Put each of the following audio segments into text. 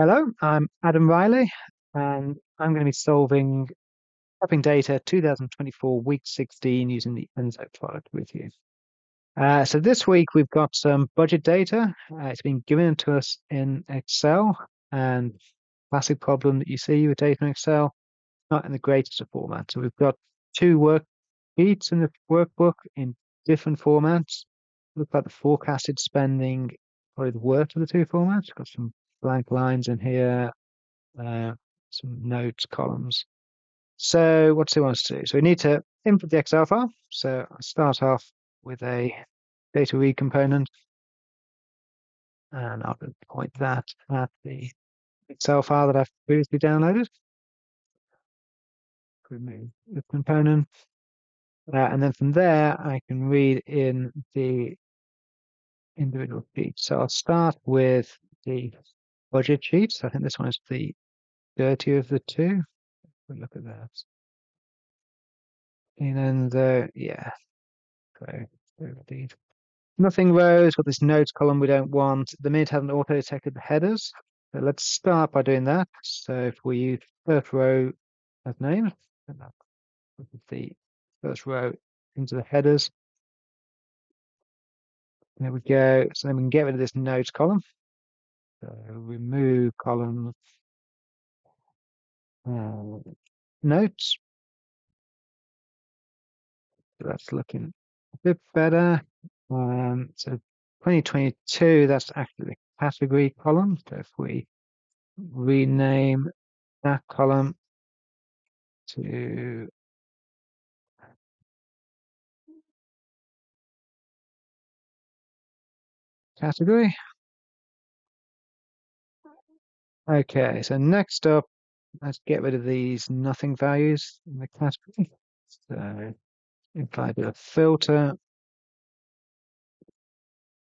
Hello, I'm Adam Riley, and I'm going to be solving Preppin' Data 2024 Week 16 using the Enso product with you. Uh, so this week we've got some budget data. Uh, it's been given to us in Excel, and classic problem that you see with data in Excel, not in the greatest of formats. So we've got two worksheets in the workbook in different formats. Look at the forecasted spending, probably the worst of the two formats. We've Got some blank lines in here, uh, some notes columns. So what do we want to do? So we need to input the Excel file. So I start off with a data read component. And I'll point that at the Excel file that I've previously downloaded. Remove the component. Uh, and then from there, I can read in the individual sheet. So I'll start with the budget sheet. So I think this one is the dirtier of the two. Look at that. And then the, yeah, so indeed. nothing rows, got this notes column we don't want. The minute hasn't auto detected the headers. So let's start by doing that. So if we use first row as name, the first row into the headers. There we go. So then we can get rid of this notes column. So remove column uh, notes. That's looking a bit better. Um, so 2022, that's actually the category column. So if we rename that column to category. Okay, so next up, let's get rid of these nothing values in the category. So if I do a filter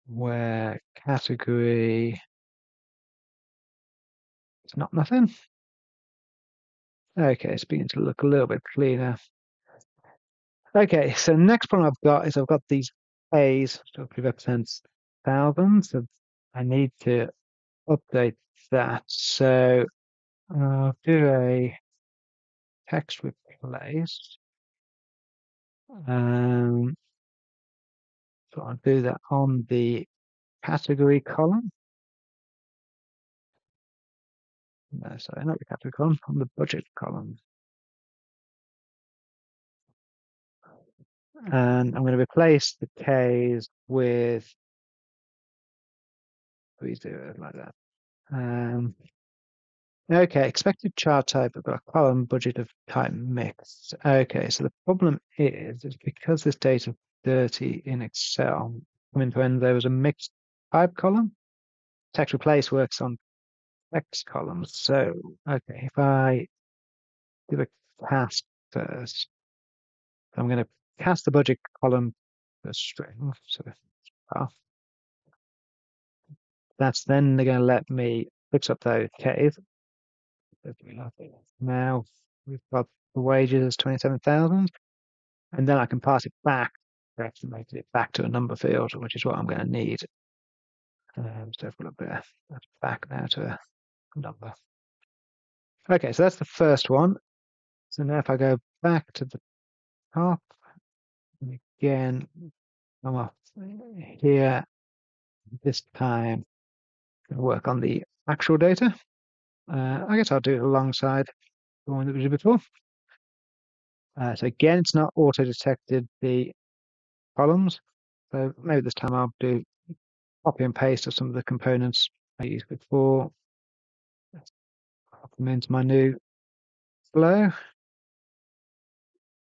where category is not nothing. Okay, it's beginning to look a little bit cleaner. Okay, so next problem I've got is I've got these A's, it represents thousands. So I need to update that. So I'll do a text replace. Um, so I'll do that on the category column. No, sorry, not the category column, on the budget column. And I'm going to replace the K's with, please do it like that. Um, okay, expected chart type, I've got a column budget of type mixed. Okay, so the problem is, is because this data is dirty in Excel, coming to end there was a mixed type column. Text replace works on text columns. So, okay, if I do a cast first, I'm going to cast the budget column to string. So, that's then they're going to let me fix up those K's. Now we've got the wages as 27,000 and then I can pass it back estimate it back to a number field, which is what I'm going to need. Um, so if we look there, that's back now to a number. Okay, so that's the first one. So now if I go back to the top, and again, come up here, this time work on the actual data. Uh, I guess I'll do it alongside the one that we did before. Uh, so again, it's not auto-detected the columns. So maybe this time I'll do copy and paste of some of the components I used before. Pop them into my new flow.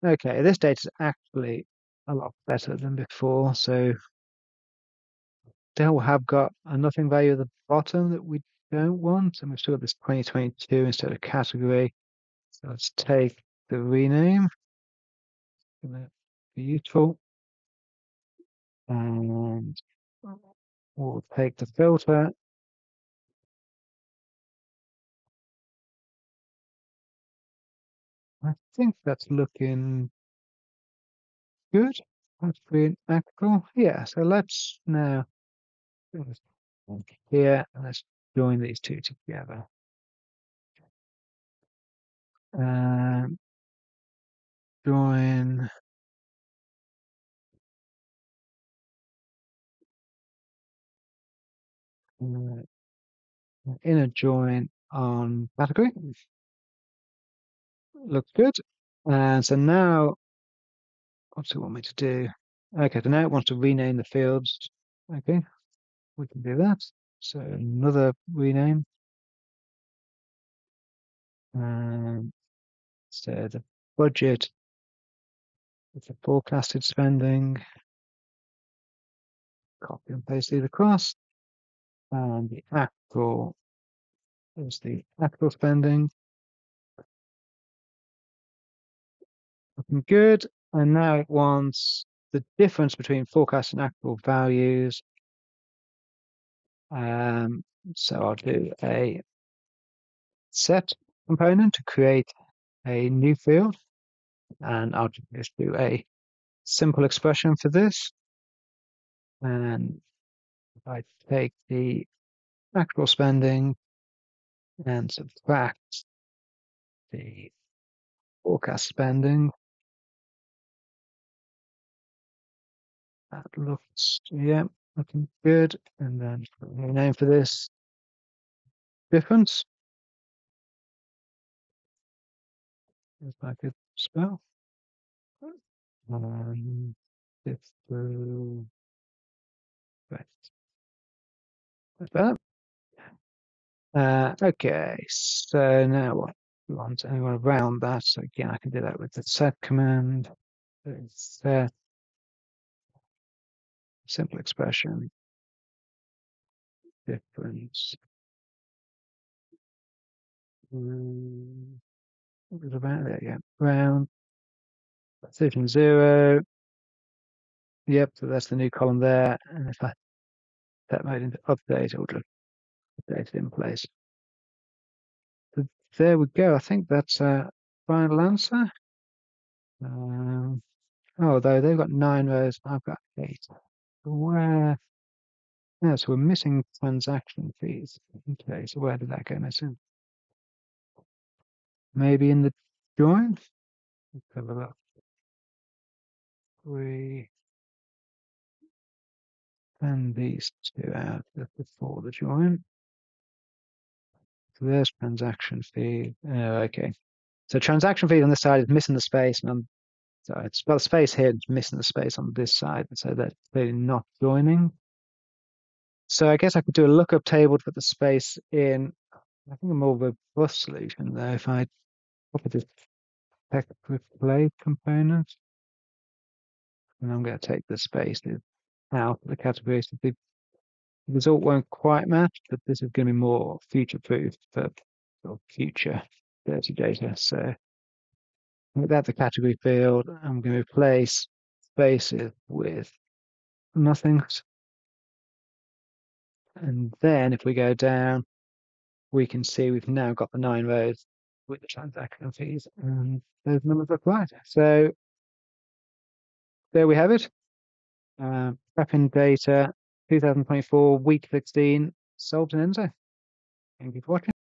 Okay, this data is actually a lot better than before. So still have got a nothing value at the bottom that we don't want. And we've still got this 2022 instead of category. So let's take the rename. Gonna be useful. And we'll take the filter. I think that's looking good. That's being actual. Yeah, so let's now here and let's join these two together. Um, join uh, inner join on category. Looks good. And so now, what's it want me to do? Okay, so now it wants to rename the fields. Okay, we can do that. So another rename. Um, so the budget with the forecasted spending. Copy and paste these across. And the actual is the actual spending. Looking good. And now it wants the difference between forecast and actual values. Um, so I'll do a set component to create a new field. And I'll just do a simple expression for this. And I take the actual spending and subtract the forecast spending, that looks, yeah, looking good. And then new name for this difference. If I could spell. Um, if the right. Like that. Uh, okay, so now what we want to around that. So again, I can do that with the set command. Set simple expression difference. Um, what was about there? Yeah, round precision zero. Yep, so that's the new column there. And if I that made into update, it would updated in place. So there we go. I think that's a final answer. Um, oh, though they've got nine rows, I've got eight. Where? Yeah, so we're missing transaction fees. Okay, so where did that go missing? Maybe in the join? Let's have a look. We and these two out before the join. So there's transaction fee. Oh, okay. So transaction fee on this side is missing the space, and so it's got a space here, it's missing the space on this side, so that's clearly not joining. So I guess I could do a lookup table to put the space in. I think a more robust solution there if I copy this text replace component, and I'm going to take the space out of the categories. The result won't quite match, but this is going to be more future proof for future dirty data. So make that the category field. I'm going to replace spaces with nothings. And then if we go down, we can see we've now got the nine rows with the transaction fees and those numbers are right. So there we have it. Uh, Preppin' Data 2024 week 16 solved in Enso. Thank you for watching.